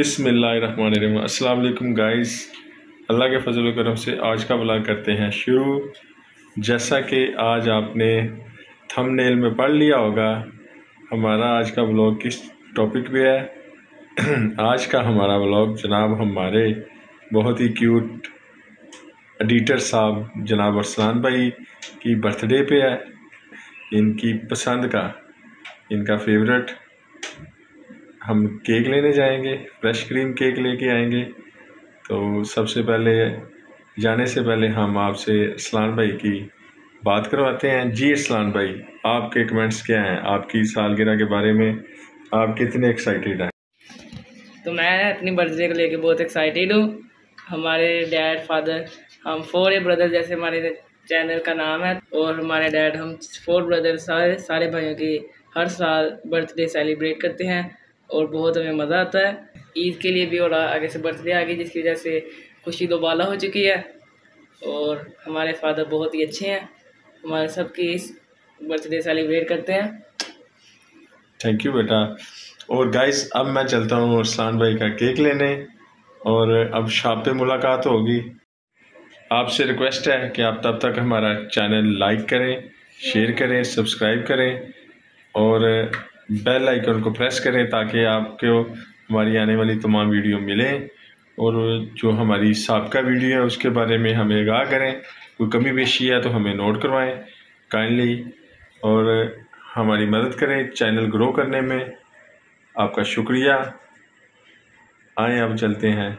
बिसमीम अस्सलाम गाइस। अल्लाह के फजल करम से आज का ब्लॉग करते हैं शुरू। जैसा कि आज आपने थंबनेल में पढ़ लिया होगा, हमारा आज का ब्लॉग किस टॉपिक पे है? आज का हमारा ब्लॉग जनाब हमारे बहुत ही क्यूट एडिटर साहब जनाब अरसलान भाई की बर्थडे पे है। इनकी पसंद का, इनका फेवरेट हम केक लेने जाएँगे फ्रेश क्रीम केक लेके आएँगे। तो सबसे पहले, जाने से पहले हम आपसे असलान भाई की बात करवाते हैं। जी असलान भाई, आपके कमेंट्स क्या हैं? आपकी सालगिरह के बारे में आप कितने एक्साइटेड हैं? तो मैं अपनी बर्थडे को लेके बहुत एक्साइटेड हूँ। हमारे डैड फादर हम फोर ब्रदर जैसे हमारे चैनल का नाम है। और हमारे डैड हम फोर ब्रदर सारे सारे भाइयों की हर साल बर्थडे सेलिब्रेट करते हैं। और बहुत हमें मज़ा आता है। ईद के लिए भी और आगे से बर्थडे आ गई जिसकी वजह से खुशी दोबाला हो चुकी है। और हमारे फादर बहुत ही अच्छे हैं। हमारे सबकी इस बर्थडे सेलिब्रेट करते हैं। थैंक यू बेटा। और गाइस अब मैं चलता हूँ अरसान भाई का केक लेने। और अब शॉप पे मुलाकात होगी। आपसे रिक्वेस्ट है कि आप तब तक हमारा चैनल लाइक करें शेयर करें सब्सक्राइब करें। और बेल आइकन को प्रेस करें ताकि आपको हमारी आने वाली तमाम वीडियो मिलें और जो हमारी सबका वीडियो है उसके बारे में हमें आगाह करें। कोई कमी पेशी है तो हमें नोट करवाएँ काइंडली और हमारी मदद करें चैनल ग्रो करने में। आपका शुक्रिया। आए अब चलते हैं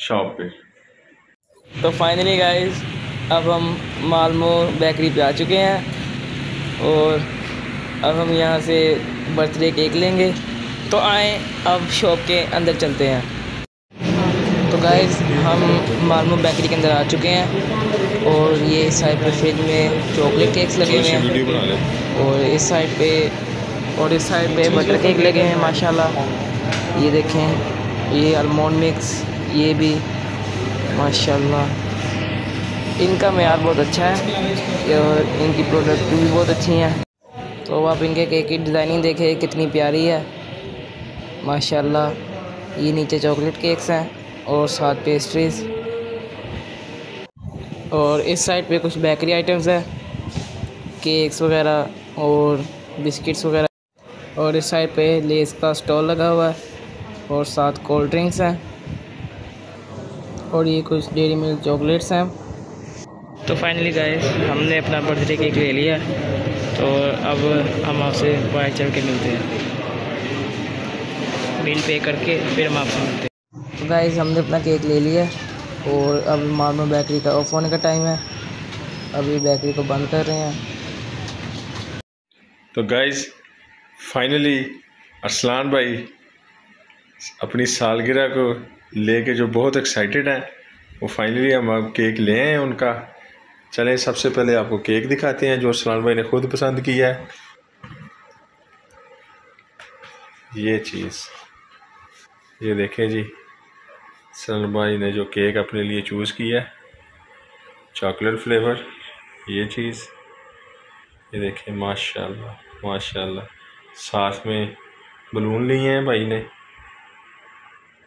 शॉप पे। तो फाइनली गाइस अब हम मालमो बेकरी पे आ चुके हैं और अब हम यहाँ से बर्थडे केक लेंगे। तो आए अब शॉप के अंदर चलते हैं। तो गाइस हम मालमो बेकरी के अंदर आ चुके हैं। और ये साइड पे फ्रिज में चॉकलेट केक्स लगे हुए हैं। और इस साइड पे और इस साइड पे बटर केक लगे हैं माशाल्लाह। ये देखें ये आलमंड मिक्स ये भी माशाल्लाह। इनका मैार बहुत अच्छा है और इनकी प्रोडक्ट भी बहुत अच्छी हैं। तो आप इनके केक की डिज़ाइनिंग देखें, कितनी प्यारी है। माशाल्लाह, ये नीचे चॉकलेट केक्स हैं और साथ पेस्ट्रीज़ और इस साइड पे कुछ बेकरी आइटम्स हैं केक्स वगैरह और बिस्किट्स वगैरह। और इस साइड पे लेस का स्टॉल लगा हुआ है और साथ कोल्ड ड्रिंक्स हैं। और ये कुछ डेरी मिल्क चॉकलेट्स हैं। तो फाइनली गाइस हमने अपना बर्थडे केक ले लिया। तो अब हम आपसे बाहर चल के मिलते हैं। बिल पे करके फिर हम आपसे मिलते हैं। तो गाइस हमने अपना केक ले लिया और अब मामू बेकरी का ऑफ़ होने का टाइम है। अभी बेकरी को बंद कर रहे हैं। तो गाइस फाइनली अरसलान भाई अपनी सालगिरह को लेके जो बहुत एक्साइटेड हैं वो फाइनली हम अब केक ले आए हैं उनका। चलें, सबसे पहले आपको केक दिखाते हैं जो सलान भाई ने खुद पसंद किया है। ये चीज़। ये देखें जी, सलान भाई ने जो केक अपने लिए चूज़ किया है। चॉकलेट फ्लेवर, ये चीज़। ये देखें, माशाल्लाह माशाल्लाह। साथ में बलून लिए हैं भाई ने।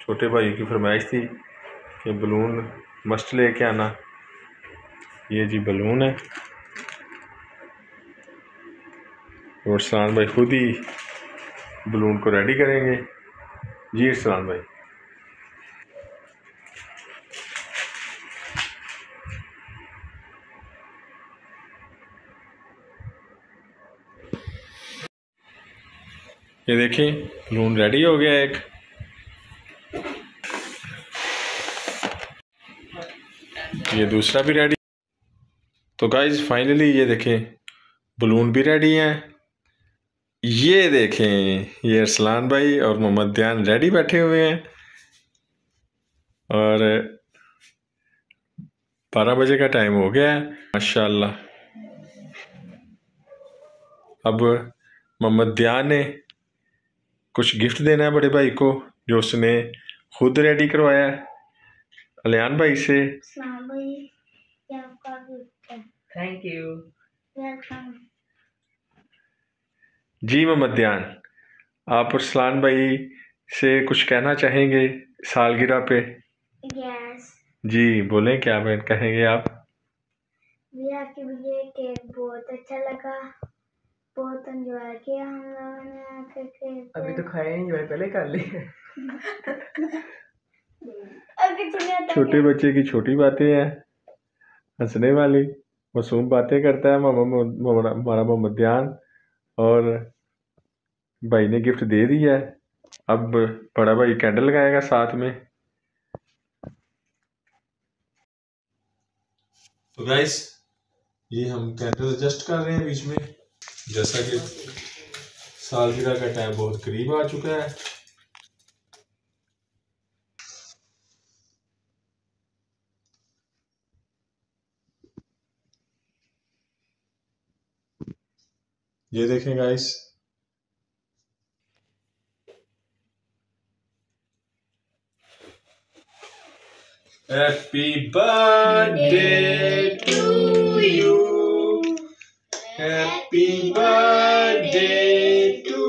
छोटे भाई की फरमाइश थी कि बलून मस्ट लेके आना। ये जी बलून है। और सलान भाई खुद ही बलून को रेडी करेंगे। जी सलान भाई। ये देखिए, बलून रेडी हो गया एक। ये दूसरा भी रेडी तो गाइज़ फाइनली ये देखें बलून भी रेडी हैं। ये देखें, ये अरसलान भाई और मोहम्मद दयान रेडी बैठे हुए हैं। और बारह बजे का टाइम हो गया है, माशाल्लाह। अब मोहम्मद ध्यान ने कुछ गिफ्ट देना है बड़े भाई को, जो उसने खुद रेडी करवाया अलियान भाई से। भाई। थैंक यू जी मोहम्मद ध्यान आप अरसलान भाई से कुछ कहना चाहेंगे सालगिरह पे? यस जी बोलें क्या मैं कहेंगे आप? भी आपकी वीडियो केक बहुत अच्छा लगा। बहुत एंजॉय किया हम लोगों ने आकर केक अभी तो नहीं मैंने पहले कर लिया अभी सुना था छोटे बच्चे की छोटी बातें हैं हंसने वाली। मासूम बातें करता है हमारा मोहम्मद ध्यान और भाई ने गिफ्ट दे दिया है। अब बड़ा भाई कैंडल लगाएगा साथ में। तो गाइस ये हम कैंडल एडजस्ट कर रहे हैं बीच में। जैसा कि सालगिरह का टाइम बहुत करीब आ चुका है। ये देखें guys Happy birthday to you. Happy birthday to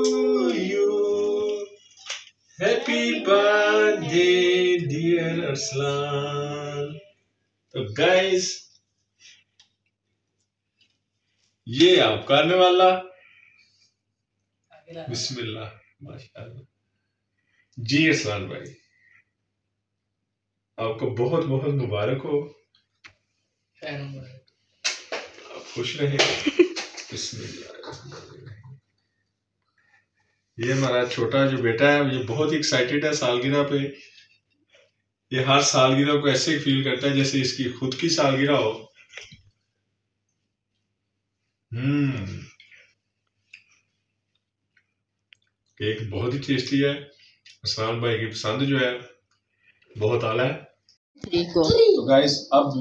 you. Happy birthday dear Arslan. तो गाइस ये आप करने वाला बिस्मिल्लाह माशाल्लाह। जी अरसलान भाई आपको बहुत बहुत मुबारक हो। आप खुश रहें। बिस्मिल्लाह। ये हमारा छोटा जो बेटा है ये बहुत ही एक्साइटेड है सालगिरह पे। ये हर सालगिरह को ऐसे ही फील करता है जैसे इसकी खुद की सालगिरह हो। हम्म। केक बहुत ही टेस्टी है। अरसलान भाई की पसंद जो है बहुत आला है। तो गाइस अब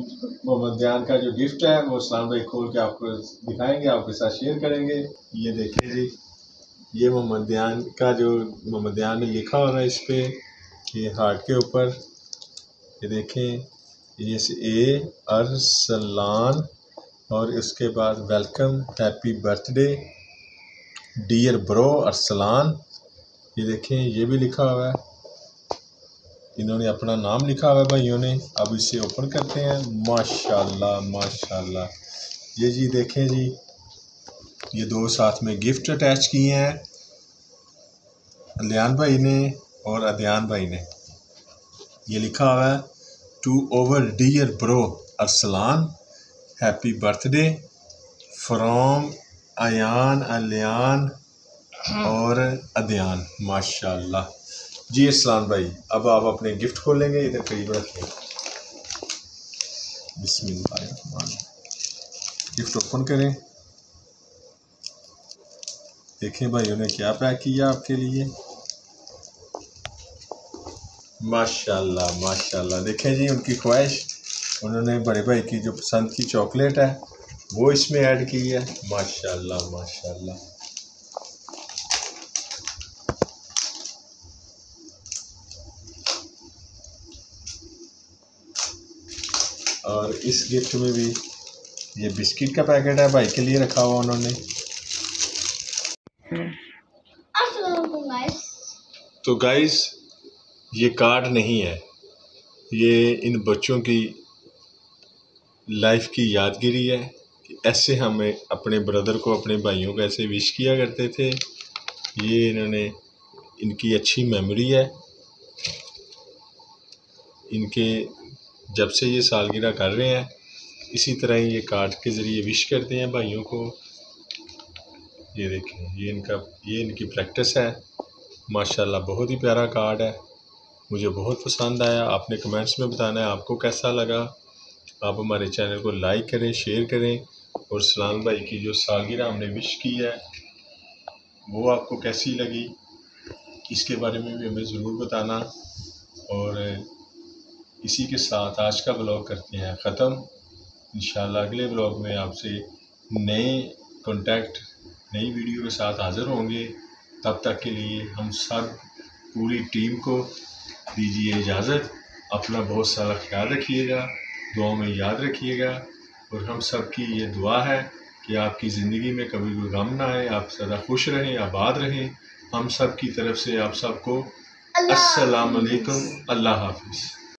मोहम्मद ध्यान का जो गिफ्ट है वो सलाम भाई खोल के आपको दिखाएँगे आपके साथ शेयर करेंगे। ये देखें जी ये मोहम्मद ध्यान का जो मोहम्मद ध्यान ने लिखा हो रहा है इस पे ये हार्ट के ऊपर। ये देखें ये से ए अरसलान और इसके बाद welcome happy birthday dear bro Arslan ये देखें, ये भी लिखा हुआ है। इन्होंने अपना नाम लिखा हुआ है भाइयों ने। अब इसे ओपन करते हैं। माशाल्लाह माशाल्लाह। ये जी देखें जी, ये दो साथ में गिफ्ट अटैच किए हैं। अलियान भाई ने और अदयान भाई ने। ये लिखा हुआ है to over dear bro Arslan happy birthday from Ayan Aliyan और अदयान माशाल्लाह। जी, इस्लाम भाई, अब आप अपने गिफ्ट खोलेंगे, इधर करीब रखें। गिफ्ट ओपन करें। देखें भाई उन्हें क्या पैक किया आपके लिए। माशाल्लाह माशाल्लाह। देखें जी, उनकी ख्वाहिश। उन्होंने बड़े भाई की जो पसंद की चॉकलेट है वो इसमें ऐड की है। माशाल्लाह माशाल्लाह। और इस गिफ्ट में भी ये बिस्किट का पैकेट है भाई के लिए रखा हुआ उन्होंने। तो गाइस ये कार्ड नहीं है। ये इन बच्चों की लाइफ की यादगिरी है। कि ऐसे हमें अपने ब्रदर को, अपने भाइयों को ऐसे विश किया करते थे। ये इन्होंने, इनकी अच्छी मेमोरी है। इनके जब से ये सालगिरह कर रहे हैं, इसी तरह ही ये कार्ड के ज़रिए विश करते हैं भाइयों को। ये देखें, ये इनका, ये इनकी प्रैक्टिस है। माशाल्लाह, बहुत ही प्यारा कार्ड है। मुझे बहुत पसंद आया। आपने कमेंट्स में बताना है आपको कैसा लगा। आप हमारे चैनल को लाइक करें, शेयर करें और सलाम भाई की जो सालगिरह हमने विश की है, वो आपको कैसी लगी? इसके बारे में भी हमें ज़रूर बताना। और इसी के साथ आज का ब्लॉग करते हैं ख़त्म। इन अगले ब्लॉग में आपसे नए कॉन्टैक्ट नई वीडियो के साथ हाज़िर होंगे। तब तक के लिए हम सब पूरी टीम को दीजिए इजाज़त। अपना बहुत सारा ख्याल रखिएगा। दुआओं में याद रखिएगा। और हम सब की ये दुआ है कि आपकी ज़िंदगी में कभी कोई गम ना आए आप सदा खुश रहें आबाद रहें। हम सब की तरफ़ से आप सबको असलकम अस्सलाम वालेकुम अल्लाह हाफिज़।